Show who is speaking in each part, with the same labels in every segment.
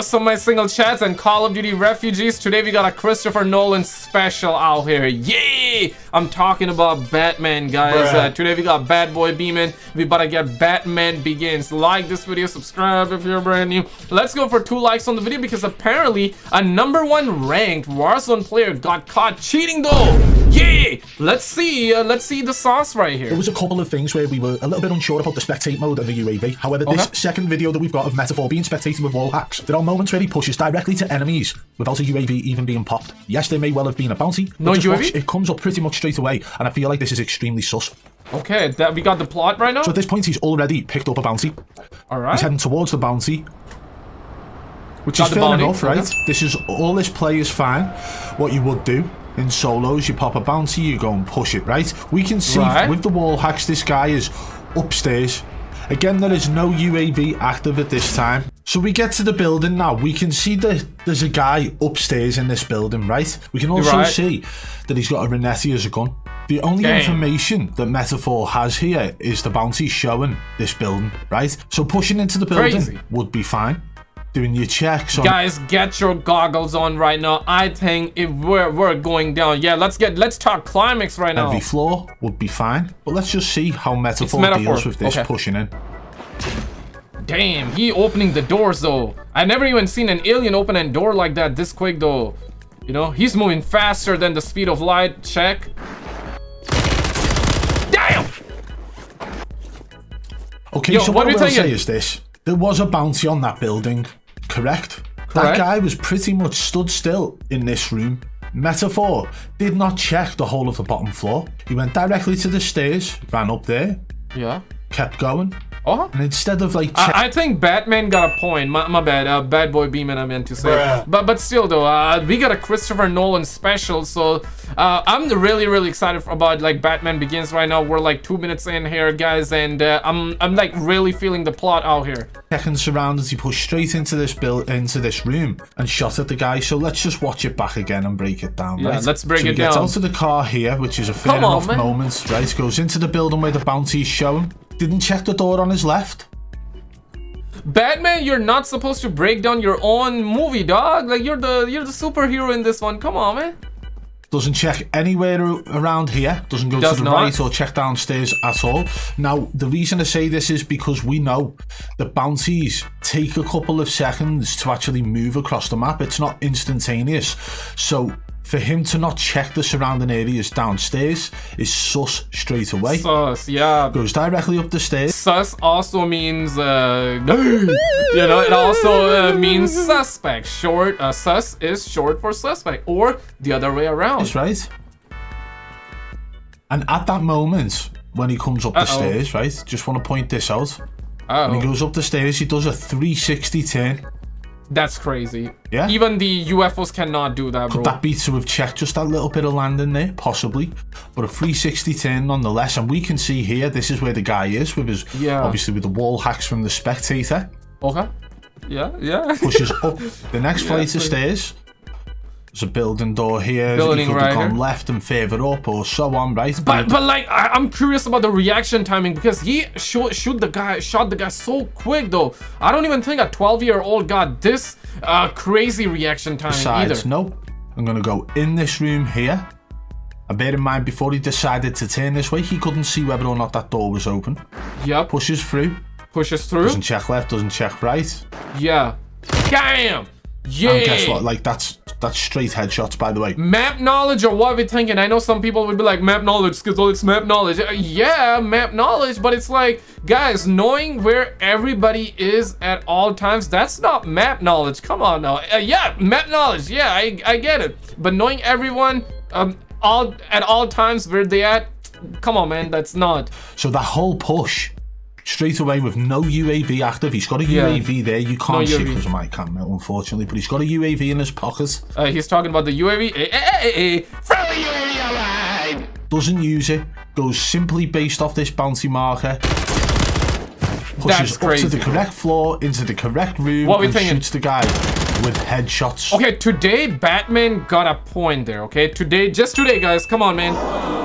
Speaker 1: What's up my single chats and Call of Duty refugees? Today we got a Christopher Nolan special out here. Yay! I'm talking about Batman, guys. Uh, today we got Bad Boy Beaman. We about to get Batman Begins. Like this video, subscribe if you're brand new. Let's go for two likes on the video because apparently a number one ranked Warzone player got caught cheating though. Let's see. Uh, let's see the sauce right here.
Speaker 2: There was a couple of things where we were a little bit unsure about the spectate mode of the UAV. However, this
Speaker 1: Okay.
Speaker 2: second video that we've got of Metaphor being spectating with wall hacks, there are moments where he pushes directly to enemies without a UAV even being popped. Yes, there may well have been a bounty.
Speaker 1: No UAV?
Speaker 2: watch, it comes up pretty much straight away, and I feel like this is extremely sus.
Speaker 1: Okay, that we got the plot right now.
Speaker 2: So at this point, he's already picked up a bounty.
Speaker 1: All right.
Speaker 2: He's heading towards the bounty. Which
Speaker 1: Got
Speaker 2: is fair
Speaker 1: bounty,
Speaker 2: enough, right?
Speaker 1: okay.
Speaker 2: This is all this play is fine. What you would do in solos, you pop a bounty, you go and push it, right? We can see
Speaker 1: Right.
Speaker 2: with the wall hacks, this guy is upstairs. Again, there is no UAV active at this time. So we get to the building now. We can see that there's a guy upstairs in this building, right? We can also
Speaker 1: Right.
Speaker 2: see that he's got a Renetti as a gun. The only information that Metaphor has here is the bounty showing this building, right? So pushing into the building
Speaker 1: Crazy.
Speaker 2: would be fine. Doing your checks on
Speaker 1: Guys, get your goggles on right now. I think if we're we're going down, yeah, let's get let's talk climax right now.
Speaker 2: every floor would be fine. But let's just see how Metaphor,
Speaker 1: Metaphor.
Speaker 2: deals with this
Speaker 1: Okay.
Speaker 2: pushing in.
Speaker 1: Damn, he opening the doors though. I never even seen an alien open a door like that this quick though. You know, he's moving faster than the speed of light. Check. Damn.
Speaker 2: Okay,
Speaker 1: Yo,
Speaker 2: so
Speaker 1: what
Speaker 2: what, I will say is this. There was a bounty on that building, correct? That guy was pretty much stood still in this room. Metaphor did not check the whole of the bottom floor. He went directly to the stairs, ran up there,
Speaker 1: Yeah.
Speaker 2: kept going,
Speaker 1: Oh.
Speaker 2: and instead of like
Speaker 1: I, I think Batman got a point. My, my bad. Uh, bad boy Beaman, I meant to say.
Speaker 2: Bruh.
Speaker 1: But but still though, uh, we got a Christopher Nolan special, so uh, I'm really really excited about like Batman Begins right now. We're like two minutes in here, guys, and uh, I'm I'm like really feeling the plot out here.
Speaker 2: checking surroundings, he pushed straight into this build into this room and shot at the guy. So let's just watch it back again and break it down.
Speaker 1: Yeah,
Speaker 2: right?
Speaker 1: let's break
Speaker 2: so
Speaker 1: it
Speaker 2: he gets
Speaker 1: down.
Speaker 2: out of the car here, which is a fair
Speaker 1: Come
Speaker 2: enough
Speaker 1: man.
Speaker 2: moment. Right, goes into the building where the bounty is shown. Didn't check the door on his left.
Speaker 1: Batman, you're not supposed to break down your own movie, dog. Like you're the you're the superhero in this one. Come on, man.
Speaker 2: Doesn't check anywhere around here. Doesn't go
Speaker 1: Does
Speaker 2: to the
Speaker 1: not.
Speaker 2: right or check downstairs at all. Now, the reason I say this is because we know the bounties take a couple of seconds to actually move across the map. It's not instantaneous. So, for him to not check the surrounding areas downstairs is sus straight away.
Speaker 1: Sus, yeah.
Speaker 2: Goes directly up the stairs.
Speaker 1: Sus also means, uh, you know, it also uh, means suspect. Short, uh, sus is short for suspect, or the other way around.
Speaker 2: That's right. And at that moment, when he comes up the
Speaker 1: Uh-oh.
Speaker 2: stairs, right, just want to point this out. When he
Speaker 1: Oh,
Speaker 2: goes up the stairs, he does a 360 turn.
Speaker 1: That's crazy.
Speaker 2: Yeah.
Speaker 1: Even the UFOs cannot do that, bro.
Speaker 2: Could that be to have checked just that little bit of land in there? Possibly. But a 360 turn nonetheless. And we can see here, this is where the guy is with his,
Speaker 1: Yeah.
Speaker 2: obviously with the wall hacks from the spectator.
Speaker 1: Okay. Yeah, yeah.
Speaker 2: Pushes up the next flight of
Speaker 1: please.
Speaker 2: stairs. There's a building door here.
Speaker 1: Building
Speaker 2: he could
Speaker 1: right
Speaker 2: have gone
Speaker 1: here.
Speaker 2: left and further up or so on, right?
Speaker 1: But but like I, I'm curious about the reaction timing because he shoot shoot the guy shot the guy so quick though. I don't even think a 12 year old got this uh, crazy reaction timing
Speaker 2: Besides,
Speaker 1: either.
Speaker 2: no. I'm going to go in this room here. And bear in mind, before he decided to turn this way, he couldn't see whether or not that door was open.
Speaker 1: Yep.
Speaker 2: Pushes through.
Speaker 1: Pushes through.
Speaker 2: Doesn't check left, doesn't check right.
Speaker 1: Yeah. Damn. Yeah.
Speaker 2: And guess what? Like that's that's straight headshots, by the way.
Speaker 1: Map knowledge or what we thinking? I know some people would be like map knowledge because oh, it's map knowledge. Uh, yeah, map knowledge, but it's like guys knowing where everybody is at all times. That's not map knowledge. Come on now. Uh, yeah, map knowledge. Yeah, I I get it. But knowing everyone um all at all times where they at. Come on, man. That's not.
Speaker 2: So that whole push, straight away with no UAV active. He's got a
Speaker 1: Yeah.
Speaker 2: UAV there. You can't see
Speaker 1: UAV.
Speaker 2: because of my camera, unfortunately. But he's got a UAV in his pocket.
Speaker 1: Uh, he's talking about the UAV. Eh, eh, eh, eh, Friendly UAV allied.
Speaker 2: Doesn't use it. Goes simply based off this bounty marker. Pushes
Speaker 1: That's
Speaker 2: up to the correct floor, into the correct room,
Speaker 1: What we
Speaker 2: and
Speaker 1: thinking?
Speaker 2: shoots the guy. With headshots.
Speaker 1: Okay, today Batman got a point there, okay? Today, just today, guys, come on, man.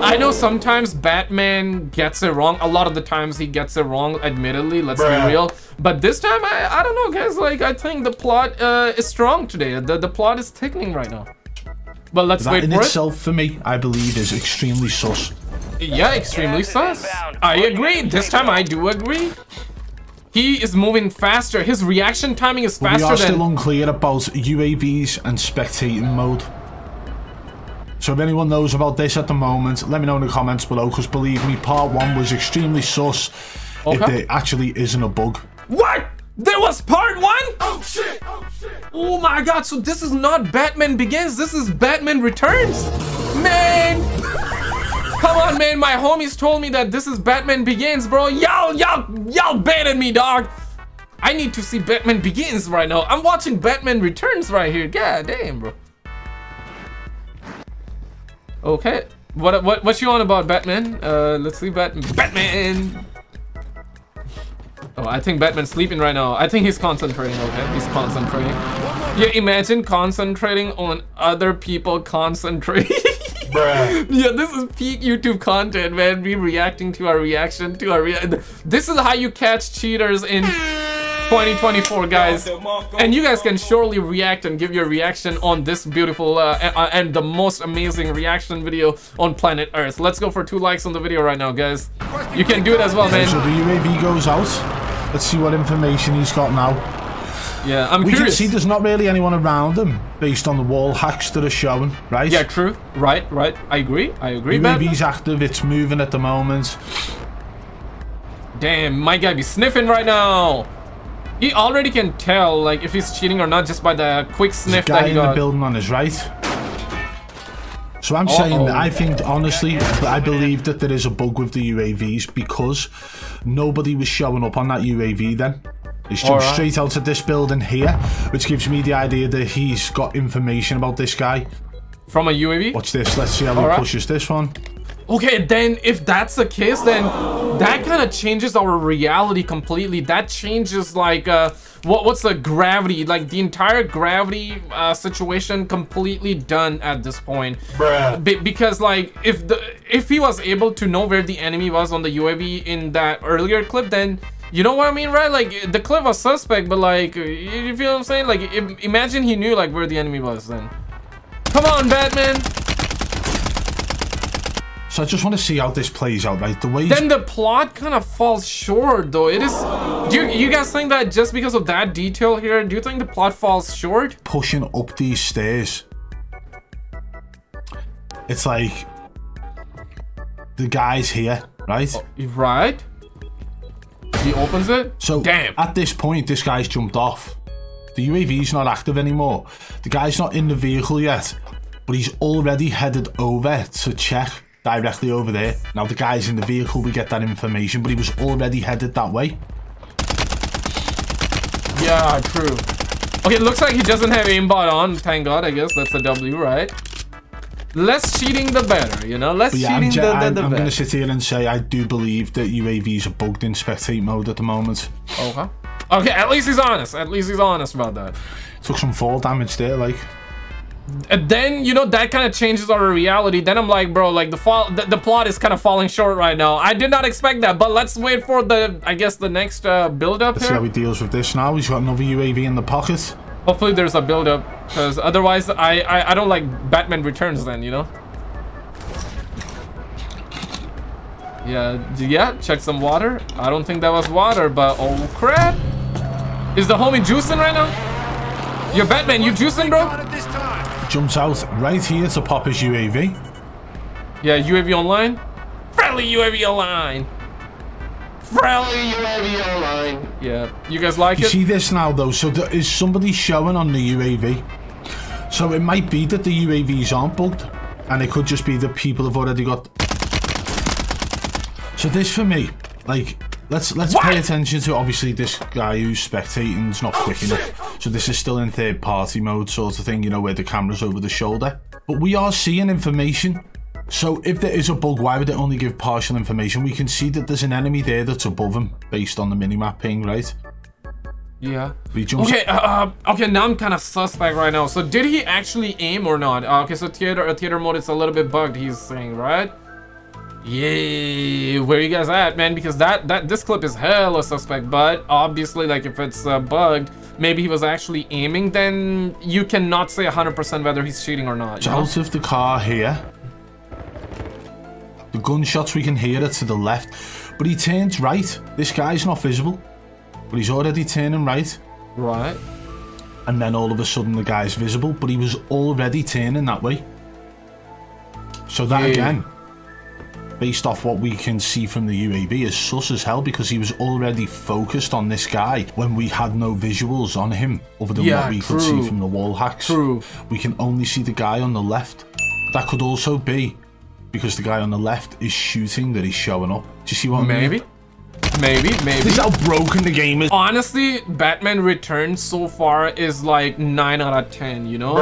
Speaker 1: I know sometimes Batman gets it wrong. A lot of the times he gets it wrong, admittedly, let's Bruh. be real. But this time, I, I don't know, guys, like, I think the plot uh, is strong today. The, the plot is thickening right now. But let's
Speaker 2: that
Speaker 1: wait
Speaker 2: in itself, for me, I believe is extremely sus.
Speaker 1: Yeah, extremely sus. I agree. This time I do agree. He is moving faster. His reaction timing is faster
Speaker 2: but we are still unclear about UAVs and spectating mode. So if anyone knows about this at the moment, let me know in the comments below, because believe me, part one was extremely sus okay. if there actually isn't a bug.
Speaker 1: What? There was part one? Oh shit! Oh shit! Oh my god, so this is not Batman Begins, this is Batman Returns! Man! Come on, man. My homies told me that this is Batman Begins, bro. Y'all, y'all, y'all baited me, dog. I need to see Batman Begins right now. I'm watching Batman Returns right here. God damn, bro. Okay. What what what you on about Batman? Uh, let's see Batman. Batman. Oh, I think Batman's sleeping right now. I think he's concentrating. Okay, he's concentrating. Yeah, imagine concentrating on other people concentrating. Bruh. Yeah, this is peak YouTube content, man. Me reacting to our reaction to our rea This is how you catch cheaters in 2024, guys. And you guys can surely react and give your reaction on this beautiful uh, and the most amazing reaction video on planet Earth. Let's go for two likes on the video right now, guys. You can do it as well, man.
Speaker 2: So the UAV goes out. Let's see what information he's got now.
Speaker 1: Yeah, I'm
Speaker 2: we
Speaker 1: curious.
Speaker 2: can see there's not really anyone around him based on the wall hacks that are showing, right?
Speaker 1: Yeah, true. Right, right. I agree. I agree.
Speaker 2: UAV's active. It's moving at the moment.
Speaker 1: Damn, my guy be sniffing right now. He already can tell, like, if he's cheating or not just by the quick sniff
Speaker 2: that
Speaker 1: he
Speaker 2: in
Speaker 1: got.
Speaker 2: the building on his right. So I'm uh -oh. saying that I think, honestly, I believe that there is a bug with the UAVs because nobody was showing up on that UAV then. He's jumped right. straight out of this building here, which gives me the idea that he's got information about this guy.
Speaker 1: From a UAV?
Speaker 2: Watch this. Let's see how All he right. pushes this one.
Speaker 1: Okay, then if that's the case, then that kind of changes our reality completely. That changes like uh, what what's the gravity? Like the entire gravity uh, situation completely done at this point.
Speaker 2: Bruh.
Speaker 1: Be because like if the if he was able to know where the enemy was on the UAV in that earlier clip, then you know what I mean, right? Like, the clip was suspect, but like, you feel what I'm saying? Like, imagine he knew like where the enemy was then. Come on, Batman!
Speaker 2: So I just want to see how this plays out, right? The way
Speaker 1: Then the plot kind of falls short, though. It is... Do you, you guys think that just because of that detail here, do you think the plot falls short?
Speaker 2: Pushing up these stairs. It's like... The guy's here, right?
Speaker 1: Oh, right? He opens it?
Speaker 2: So,
Speaker 1: Damn.
Speaker 2: at this point, this guy's jumped off. The UAV's not active anymore. The guy's not in the vehicle yet, but he's already headed over to check directly over there. Now, the guy's in the vehicle, we get that information, but he was already headed that way.
Speaker 1: Yeah, true. Okay, looks like he doesn't have aimbot on. Thank God, I guess. That's a W, right? Less cheating the better, you know? Less yeah, cheating
Speaker 2: I'm,
Speaker 1: the, the, the
Speaker 2: I'm,
Speaker 1: I'm
Speaker 2: going to sit here and say I do believe that UAVs are bugged in spectate mode at the moment.
Speaker 1: Okay. Okay, at least he's honest. At least he's honest about that.
Speaker 2: Took some fall damage there, like.
Speaker 1: And then, you know, that kind of changes our reality. Then I'm like, bro, like the fall, the, the, plot is kind of falling short right now. I did not expect that, but let's wait for the, I guess, the next uh, build up
Speaker 2: Let's
Speaker 1: here.
Speaker 2: see how he deals with this now. He's got another UAV in the pocket.
Speaker 1: Hopefully there's a build up, because otherwise I, I, I don't like Batman Returns then, you know? Yeah, yeah, check some water. I don't think that was water, but oh crap. Is the homie juicing right now? You're Batman, you juicing, bro?
Speaker 2: Jumps out right here to pop his UAV.
Speaker 1: Yeah, UAV online? Friendly UAV online. Friendly UAV online. Yeah, you guys like
Speaker 2: you
Speaker 1: it?
Speaker 2: see this now, though? So there is somebody showing on the UAV. So it might be that the UAVs aren't bugged. And it could just be that people have already got so this for me, like, let's let's what? pay attention to obviously this guy who's spectating is not oh, quick enough. So this is still in third party mode sort of thing, you know, where the camera's over the shoulder. But we are seeing information. So if there is a bug, why would it only give partial information? We can see that there's an enemy there that's above him based on the minimap ping, right?
Speaker 1: Yeah. Okay, uh, uh, okay, now I'm kind of suspect right now. So did he actually aim or not? Uh, okay, so theater uh, theater mode is a little bit bugged, he's saying, right? Yeah, where you guys at, man? Because that that this clip is hella suspect, but obviously, like if it's uh, bugged, maybe he was actually aiming, then you cannot say 100% whether he's cheating or not.
Speaker 2: out of the car here. Gunshots we can hear are to the left, but he turns right. This guy's not visible, but he's already turning right.
Speaker 1: Right.
Speaker 2: And then all of a sudden the guy's visible, but he was already turning that way. So that
Speaker 1: Yeah.
Speaker 2: again, based off what we can see from the UAV, is sus as hell because he was already focused on this guy when we had no visuals on him other than
Speaker 1: Yeah,
Speaker 2: what we could see from the wall hacks.
Speaker 1: True.
Speaker 2: We can only see the guy on the left. That could also be because the guy on the left is shooting that he's showing up. Do you see what I mean?
Speaker 1: Maybe. Maybe, maybe.
Speaker 2: This is how broken the game is.
Speaker 1: Honestly, Batman Returns so far is like 9 out of 10, you know?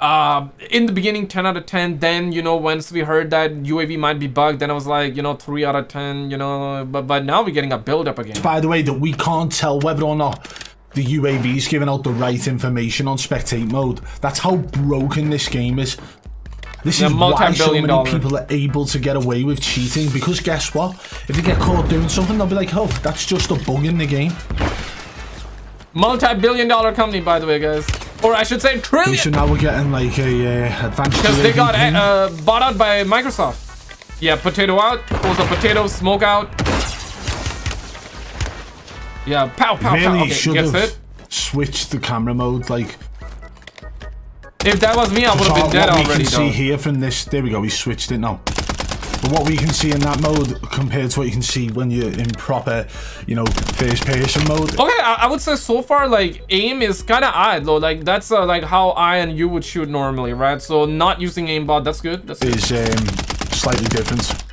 Speaker 1: Uh, in the beginning, 10 out of 10. Then, you know, once we heard that UAV might be bugged, then I was like, you know, 3 out of 10, you know? But, but now we're getting a build up again.
Speaker 2: By the way, that we can't tell whether or not the UAV is giving out the right information on spectate mode. That's how broken this game is. This
Speaker 1: Yeah,
Speaker 2: is why so many
Speaker 1: dollar.
Speaker 2: people are able to get away with cheating because guess what? If they get caught doing something, they'll be like, "Oh, that's just a bug in the game."
Speaker 1: Multi billion dollar company, by the way, guys. Or I should say, trillion!
Speaker 2: so now we're getting like a uh, advanced.
Speaker 1: Because they got uh, bought out by Microsoft. Yeah, potato out. Pulls a potato, smoke out. Yeah, pow, pow,
Speaker 2: really
Speaker 1: pow. Okay,
Speaker 2: should have
Speaker 1: it.
Speaker 2: switched the camera mode. Like
Speaker 1: If that was me, I would have been dead
Speaker 2: what we can
Speaker 1: though.
Speaker 2: see here from this. There we go. We switched it now. But what we can see in that mode compared to what you can see when you're in proper, you know, first person mode
Speaker 1: Okay, I, I would say so far, like, aim is kind of odd, though. Like, that's, uh, like, how I and you would shoot normally, right? So, not using aimbot, that's good. That's good.
Speaker 2: is um, slightly different.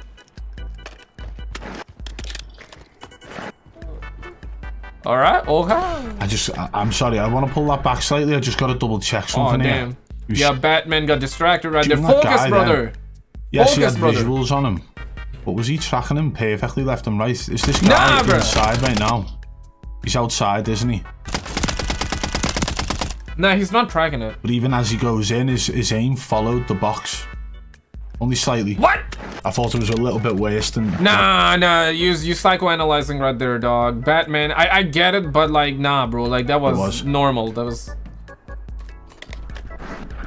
Speaker 1: Alright, okay.
Speaker 2: I just, I, I'm sorry, I want to pull that back slightly. I just got to double check
Speaker 1: Oh,
Speaker 2: something here.
Speaker 1: damn.
Speaker 2: You
Speaker 1: Yeah, Batman got distracted right there. Focus,
Speaker 2: guy
Speaker 1: brother.
Speaker 2: there. Yes, he had
Speaker 1: brother.
Speaker 2: visuals on him. But was he tracking him perfectly left and right? Is this guy
Speaker 1: Nah,
Speaker 2: inside right now? He's outside, isn't he?
Speaker 1: Nah, he's not tracking it.
Speaker 2: But even as he goes in, his, his aim followed the box. Only slightly.
Speaker 1: What?
Speaker 2: I thought it was a little bit than.
Speaker 1: Nah, nah, you you psychoanalyzing right there, dog. Batman, I I get it, but like, nah, bro, like that was,
Speaker 2: was.
Speaker 1: normal. That was.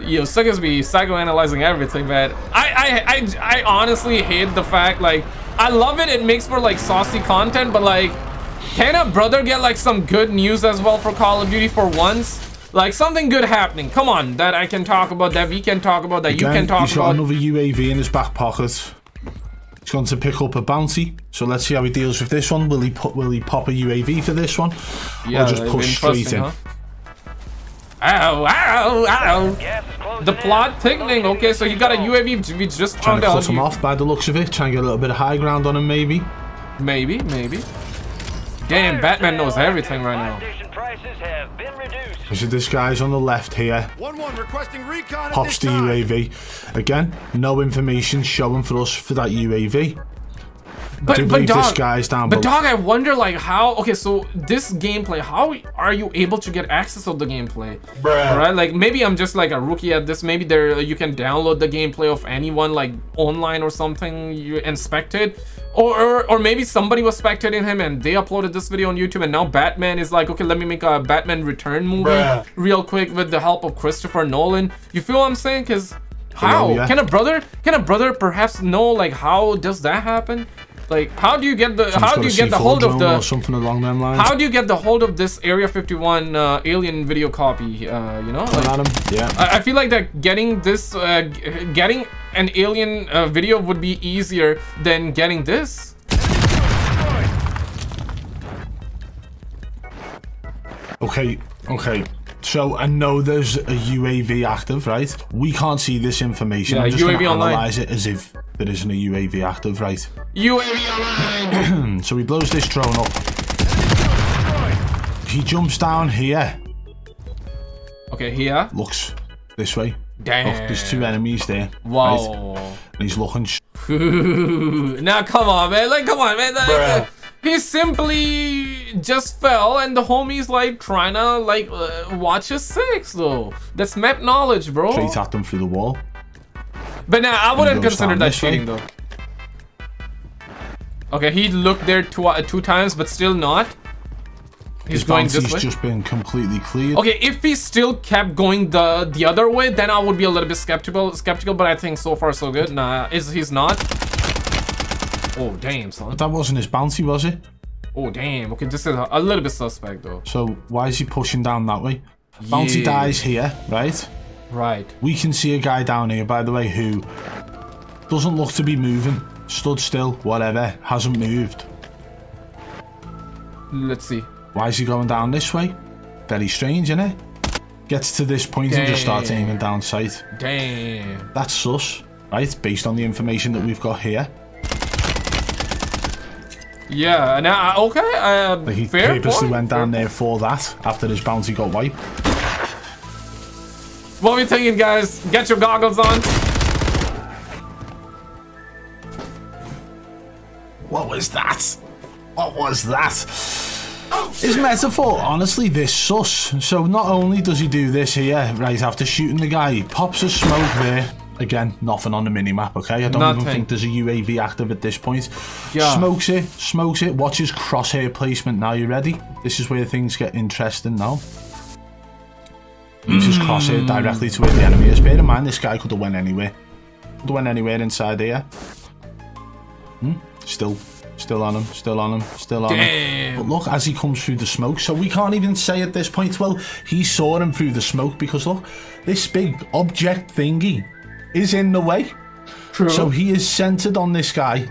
Speaker 1: Yo, suckers be psychoanalyzing everything, man. I, I I I honestly hate the fact like I love it. It makes for like saucy content, but like, can a brother get like some good news as well for Call of Duty for once? Like something good happening. Come on, that I can talk about, that we can talk about, that you can talk about.
Speaker 2: he's got another UAV in his back pocket. He's going to pick up a bounty. So let's see how he deals with this one. Will he put? Will he pop a UAV for this one?
Speaker 1: Yeah,
Speaker 2: or just push straight
Speaker 1: interesting,
Speaker 2: in?
Speaker 1: huh? Ow, ow, ow.
Speaker 3: Gas is closing
Speaker 1: The plot thickening. Okay, so he got a UAV. We just
Speaker 2: Trying to cut him off by the looks of it. Trying to get a little bit of high ground on him, maybe.
Speaker 1: Maybe, maybe. Damn, Batman knows everything right now.
Speaker 3: Fire station prices have been reduced.
Speaker 2: So this guy's on the left here.
Speaker 4: 1-1 requesting recon
Speaker 2: Pops the. UAV. Again, no information showing for us for that UAV.
Speaker 1: But,
Speaker 2: do
Speaker 1: but dog,
Speaker 2: this guy's down
Speaker 1: But
Speaker 2: below.
Speaker 1: dog, I wonder like how. Okay, so this gameplay, how are you able to get access of the gameplay?
Speaker 2: Bruh.
Speaker 1: Right? Like maybe I'm just like a rookie at this. Maybe there you can download the gameplay of anyone like online or something. You inspect it. Or, or, or maybe somebody was spectating him and they uploaded this video on YouTube and now Batman is like, okay, let me make a Batman Return movie
Speaker 2: Bruh.
Speaker 1: real quick with the help of Christopher Nolan. You feel what I'm saying? Cause how
Speaker 2: yeah.
Speaker 1: can a brother can a brother perhaps know like how does that happen? Like how do you get the how do you get the hold of the
Speaker 2: something along them lines?
Speaker 1: how do you get the hold of this Area 51 uh, alien video copy? Uh, you know, like,
Speaker 2: Adam? Yeah.
Speaker 1: I I feel like that getting this, uh, getting an alien uh, video would be easier than getting this.
Speaker 2: Okay, okay. So I know there's a UAV active, right? We can't see this information.
Speaker 1: Yeah,
Speaker 2: I'm just
Speaker 1: UAV
Speaker 2: gonna
Speaker 1: online.
Speaker 2: analyze it as if there isn't a UAV active, right?
Speaker 1: UAV online.
Speaker 2: So he blows this drone up. He jumps down here.
Speaker 1: okay, here.
Speaker 2: Looks this way.
Speaker 1: Damn.
Speaker 2: Look, there's two enemies there. Right?
Speaker 1: Wow.
Speaker 2: And he's looking.
Speaker 1: now come on, man. Like, come on, man.
Speaker 2: Bruh.
Speaker 1: He's simply just fell and the homie's like trying to like uh, watch his six though. That's map knowledge, bro.
Speaker 2: Straight at them through the wall.
Speaker 1: But now I wouldn't consider that cheating though. Okay, he looked there two, uh, two times, but still not. He's
Speaker 2: His
Speaker 1: going this way.
Speaker 2: just been completely cleared.
Speaker 1: Okay, if he still kept going the the other way, then I would be a little bit skeptical. Skeptical, but I think so far so good. Nah, is he's not? Oh damn, son.
Speaker 2: That wasn't his bounty, was it?
Speaker 1: Oh damn. Okay, this is a, a little bit suspect though.
Speaker 2: So why is he pushing down that way? Bounty
Speaker 1: Yeah.
Speaker 2: dies here, right?
Speaker 1: Right.
Speaker 2: We can see a guy down here, by the way, who doesn't look to be moving. Stood still, whatever, hasn't moved.
Speaker 1: Let's see.
Speaker 2: Why is he going down this way? Very strange, innit? Gets to this point and just starts
Speaker 1: Damn.
Speaker 2: aiming down sight.
Speaker 1: Damn.
Speaker 2: That's sus, right? Based on the information that we've got here.
Speaker 1: Yeah. Uh, okay. Uh,
Speaker 2: Like he purposely
Speaker 1: point,
Speaker 2: went down there for that after his bounty got wiped.
Speaker 1: What are we thinking, guys? Get your goggles on.
Speaker 2: What was that? What was that? His metaphor, honestly, this sus. So not only does he do this here, right after shooting the guy, he pops a smoke there. Again, nothing on the minimap, okay? I don't even think there's a UAV active at this point.
Speaker 1: Yeah.
Speaker 2: Smokes it, smokes it, watch his crosshair placement. Now you ready? This is where things get interesting now. Moves his crosshair directly to where the enemy is. Bear in mind, this guy could have went anywhere. Could have went anywhere inside here. Hmm? Still, still on him, still on him, still on him. But look, as he comes through the smoke, so we can't even say at this point, well, he saw him through the smoke because look, this big object thingy is in the way.
Speaker 1: True.
Speaker 2: So he is centered on this guy.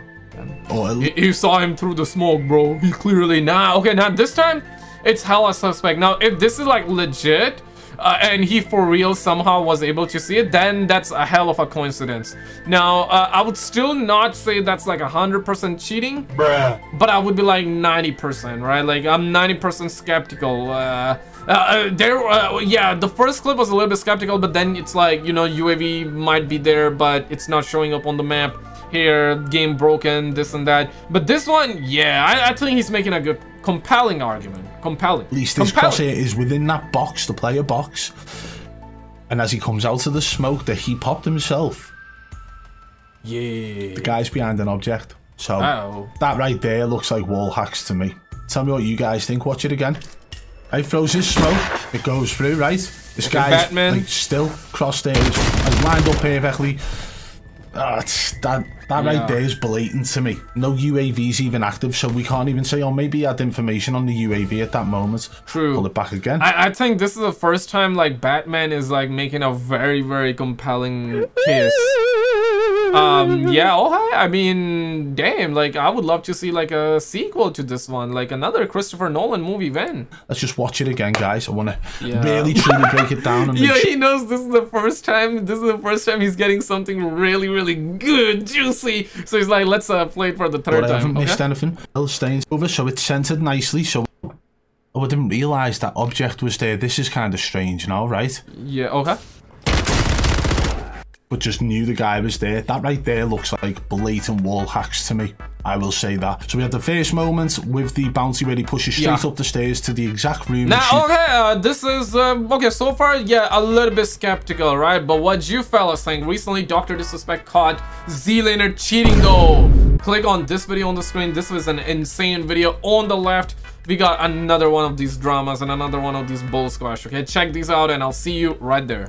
Speaker 2: Or
Speaker 1: You- You saw him through the smoke, bro. He clearly now. okay, now this time it's hella suspect. Now, if this is like legit, uh, and he for real somehow was able to see it, then that's a hell of a coincidence. Now, uh, I would still not say that's like a hundred percent cheating, but I would be like ninety percent, right? Like I'm ninety percent skeptical. Uh, uh, uh, there, uh, yeah, the first clip was a little bit skeptical, but then it's like you know UAV might be there, but it's not showing up on the map here, game broken, this and that. But this one, yeah, I, I think he's making a good, compelling argument. Compelling.
Speaker 2: At least his
Speaker 1: compelling.
Speaker 2: crosshair is within that box, the player box. And as he comes out of the smoke that he popped himself,
Speaker 1: Yeah.
Speaker 2: the guy's behind an object. So
Speaker 1: Oh.
Speaker 2: that right there looks like wall hacks to me. Tell me what you guys think. Watch it again. Right, throws his smoke. It goes through, right? This
Speaker 1: Okay,
Speaker 2: guy's
Speaker 1: Batman.
Speaker 2: like still crossed there, lined up perfectly. Ah, that that
Speaker 1: Yeah.
Speaker 2: right there is blatant to me. No UAVs even active, so we can't even say, oh, maybe he had information on the UAV at that moment.
Speaker 1: True.
Speaker 2: Pull it back again.
Speaker 1: I, I think this is the first time like Batman is like making a very very compelling case. Um yeah, okay. I mean, damn, like I would love to see like a sequel to this one, like another Christopher Nolan movie then.
Speaker 2: Let's just watch it again, guys. I want to
Speaker 1: Yeah.
Speaker 2: really truly break it down and
Speaker 1: Yeah, he knows this is the first time. This is the first time he's getting something really, really good, juicy. So he's like, let's uh, play it for the third
Speaker 2: But I haven't
Speaker 1: time.
Speaker 2: missed anything. Still stains over, so it's centered nicely. So oh, I didn't realise that object was there. This is kind of strange now, right?
Speaker 1: Yeah. Okay.
Speaker 2: But just knew the guy was there. That right there looks like blatant wall hacks to me. I will say that. So we had the first moment with the bounty where he pushes straight
Speaker 1: Yeah.
Speaker 2: up the stairs to the exact room.
Speaker 1: Now, okay, uh, this is, uh, okay, so far, yeah, a little bit skeptical, right? But what you fellas think? Recently, Dr. Disrespect caught Zlaner cheating, though. Click on this video on the screen. This was an insane video. On the left, we got another one of these dramas and another one of these bull squash, okay? Check these out, and I'll see you right there.